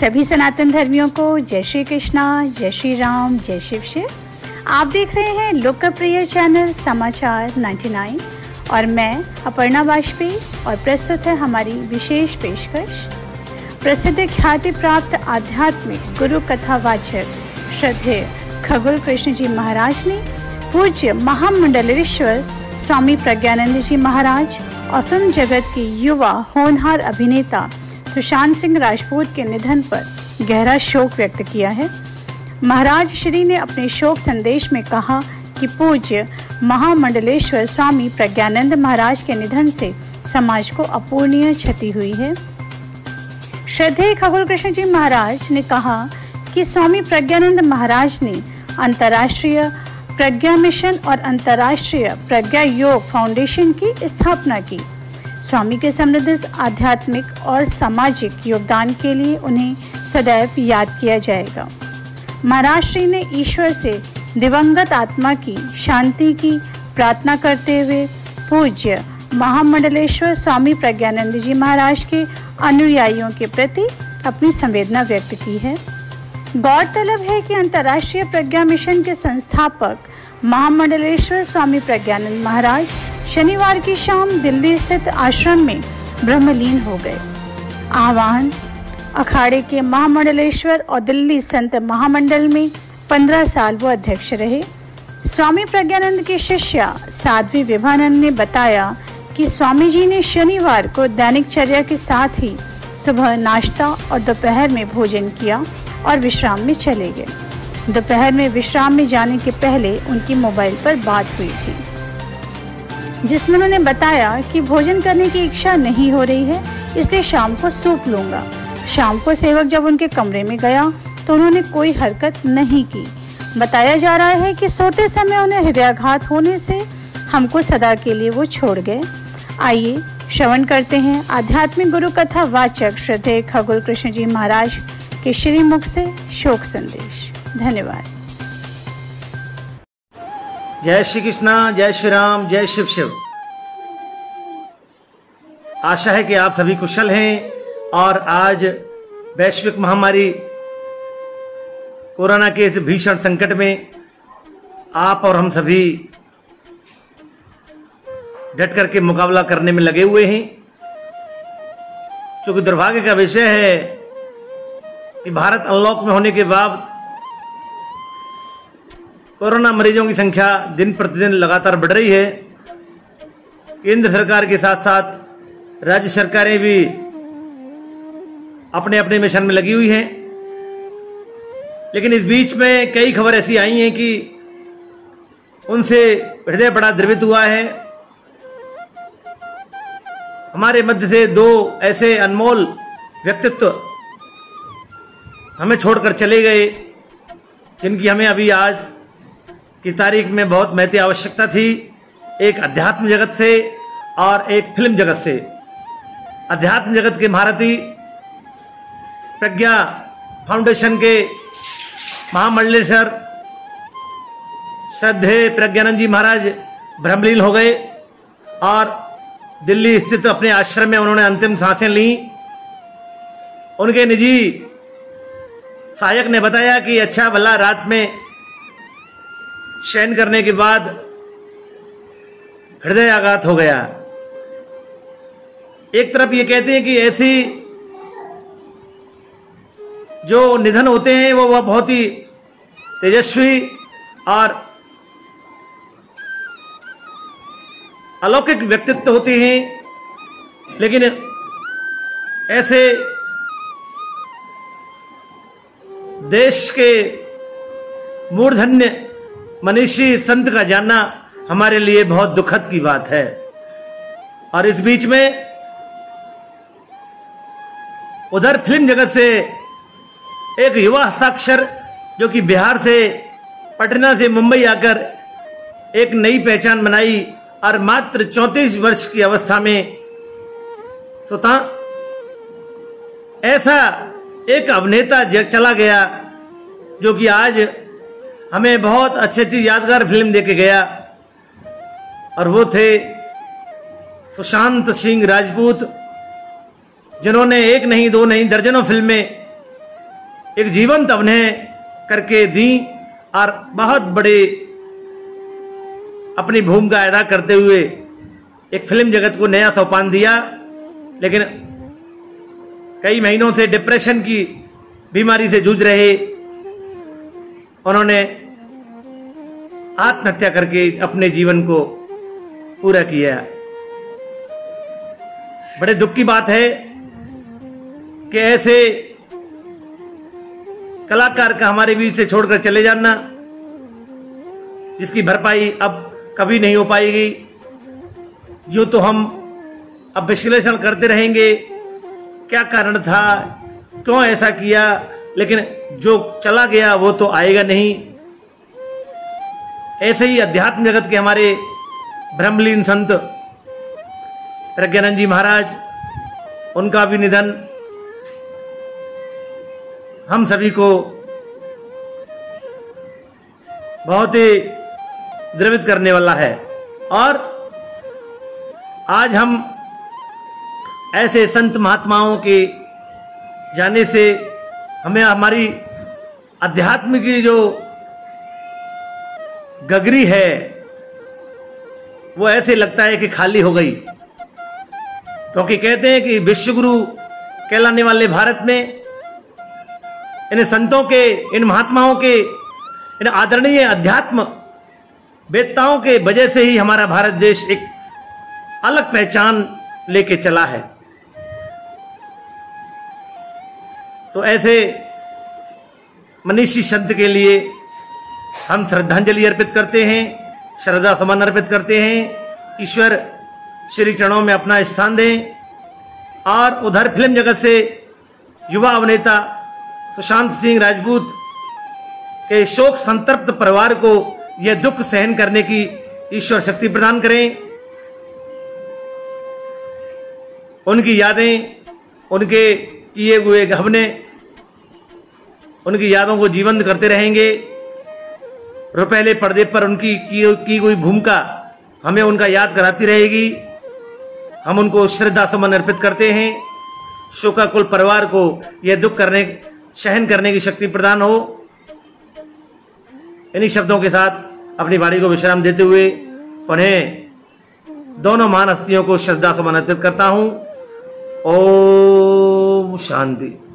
सभी सनातन धर्मियों को जय श्री कृष्णा, जय श्री राम, जय शिव शिव। आप देख रहे हैं लोकप्रिय चैनल समाचार 99 और मैं, अपर्णा वाजपेयी और प्रस्तुत है हमारी विशेष पेशकश। प्रसिद्ध ख्याति प्राप्त आध्यात्मिक गुरु कथावाचक श्रद्धेय खगोल कृष्ण जी महाराज ने, पूज्य महामंडलेश्वर स्वामी प्रज्ञानंद जी महाराज और फ़िल्म जगत के युवा होनहार अभिनेता सुशांत सिंह राजपूत के निधन पर गहरा शोक व्यक्त किया है। महाराज श्री ने अपने शोक संदेश में कहा कि पूज्य महामंडलेश्वर स्वामी प्रज्ञानंद महाराज के निधन से समाज को अपूर्णीय क्षति हुई है। श्रद्धेय खगोल कृष्ण जी महाराज ने कहा कि स्वामी प्रज्ञानंद महाराज ने अंतर्राष्ट्रीय प्रज्ञा मिशन और अंतर्राष्ट्रीय प्रज्ञा योग फाउंडेशन की स्थापना की। स्वामी के समृद्ध आध्यात्मिक और सामाजिक योगदान के लिए उन्हें सदैव याद किया जाएगा। महाराज श्री ने ईश्वर से दिवंगत आत्मा की शांति की प्रार्थना करते हुए पूज्य महामंडलेश्वर स्वामी प्रज्ञानंद जी महाराज के अनुयायियों के प्रति अपनी संवेदना व्यक्त की है। गौरतलब है कि अंतर्राष्ट्रीय प्रज्ञा मिशन के संस्थापक महामंडलेश्वर स्वामी प्रज्ञानंद महाराज शनिवार की शाम दिल्ली स्थित आश्रम में ब्रह्मलीन हो गए। आह्वान अखाड़े के महामंडलेश्वर और दिल्ली संत महामंडल में पंद्रह साल वो अध्यक्ष रहे। स्वामी प्रज्ञानंद के शिष्या साध्वी विभानंद ने बताया कि स्वामी जी ने शनिवार को दैनिक चर्या के साथ ही सुबह नाश्ता और दोपहर में भोजन किया और विश्राम में चले गए। दोपहर में विश्राम में जाने के पहले उनकी मोबाइल पर बात हुई थी। जिसमें उन्होंने बताया कि भोजन करने की इच्छा नहीं हो रही है, इसलिए शाम को सूप लूँगा। शाम को सेवक जब उनके कमरे में गया तो उन्होंने कोई हरकत नहीं की। बताया जा रहा है कि सोते समय उन्हें हृदयाघात होने से हमको सदा के लिए वो छोड़ गए। आइए, श्रवण करते हैं आध्यात्मिक गुरु कथा वाचक श्रद्धेय खगोल कृष्ण जी महाराज के श्रीमुख से शोक संदेश। धन्यवाद। जय श्री कृष्णा, जय श्री राम, जय शिव शिव। आशा है कि आप सभी कुशल हैं और आज वैश्विक महामारी कोरोना के इस भीषण संकट में आप और हम सभी डट करके मुकाबला करने में लगे हुए हैं। चूँकि दुर्भाग्य का विषय है कि भारत अनलॉक में होने के बाद कोरोना मरीजों की संख्या दिन प्रतिदिन लगातार बढ़ रही है। केंद्र सरकार के साथ साथ राज्य सरकारें भी अपने अपने मिशन में लगी हुई हैं। लेकिन इस बीच में कई खबर ऐसी आई हैं कि उनसे हृदय बड़ा द्रवित हुआ है। हमारे मध्य से दो ऐसे अनमोल व्यक्तित्व हमें छोड़कर चले गए, जिनकी हमें अभी आज की तारीख में बहुत महती आवश्यकता थी एक अध्यात्म जगत से और एक फ़िल्म जगत से। अध्यात्म जगत के महारथी प्रज्ञा फाउंडेशन के महामंडलेश्वर श्रद्धे प्रज्ञानंद जी महाराज ब्रह्मलीन हो गए और दिल्ली स्थित अपने आश्रम में उन्होंने अंतिम साँसें ली। उनके निजी सहायक ने बताया कि अच्छा भला रात में शयन करने के बाद हृदय आघात हो गया। एक तरफ़ ये कहते हैं कि ऐसी जो निधन होते हैं, वो वह बहुत ही तेजस्वी और अलौकिक व्यक्तित्व होते हैं, लेकिन ऐसे देश के मूर्धन्य मनीषी, संत का जानना हमारे लिए बहुत दुखद की बात है। और इस बीच में उधर फ़िल्म जगत से एक युवा हस्ताक्षर जो कि बिहार से पटना से मुंबई आकर एक नई पहचान बनाई और मात्र चौंतीस वर्ष की अवस्था में सोता ऐसा एक अभिनेता चला गया जो कि आज हमें बहुत अच्छी अच्छी यादगार फ़िल्म देके गया। और वो थे सुशांत सिंह राजपूत, जिन्होंने एक नहीं, दो नहीं, दर्जनों फ़िल्में एक जीवंत अभिनय करके दी और बहुत बड़े अपनी भूमिका अदा करते हुए एक फ़िल्म जगत को नया सोपान दिया। लेकिन कई महीनों से डिप्रेशन की बीमारी से जूझ रहे उन्होंने आत्महत्या करके अपने जीवन को पूरा किया। बड़े दुख की बात है कि ऐसे कलाकार का हमारे बीच से छोड़कर चले जाना, जिसकी भरपाई अब कभी नहीं हो पाएगी। यूँ तो हम अब विश्लेषण करते रहेंगे, क्या कारण था, क्यों ऐसा किया लेकिन जो चला गया वो तो आएगा नहीं। ऐसे ही अध्यात्म जगत के हमारे ब्रह्मलीन संत प्रज्ञानंद जी महाराज, उनका भी निधन हम सभी को बहुत ही द्रवित करने वाला है। और आज हम ऐसे संत महात्माओं के जाने से हमें हमारी अध्यात्म की जो गगरी है, वो ऐसे लगता है कि खाली हो गई। क्योंकि कहते हैं कि विश्वगुरु कहलाने वाले भारत में इन संतों के, इन महात्माओं के, इन आदरणीय अध्यात्म वेदताओं के वजह से ही हमारा भारत देश एक अलग पहचान लेके चला है। तो ऐसे मनीषी संत के लिए हम श्रद्धांजलि अर्पित करते हैं, श्रद्धा समान अर्पित करते हैं, ईश्वर श्री चरणों में अपना स्थान दें। और उधर फ़िल्म जगत से युवा अभिनेता सुशांत सिंह राजपूत के शोक संतप्त परिवार को यह दुख सहन करने की ईश्वर शक्ति प्रदान करें। उनकी यादें, उनके किए हुए गहने उनकी यादों को जीवंत करते रहेंगे। रुपहले पर्दे पर उनकी की, की हुई भूमिका हमें उनका याद कराती रहेगी। हम उनको श्रद्धा सुमन अर्पित करते हैं। शोका कुल परिवार को यह दुख करने सहन करने की शक्ति प्रदान हो। इन्हीं शब्दों के साथ अपनी बाड़ी को विश्राम देते हुए उन्हें दोनों महान हस्तियों को श्रद्धा सुमन अर्पित करता हूँ। ओम शांति।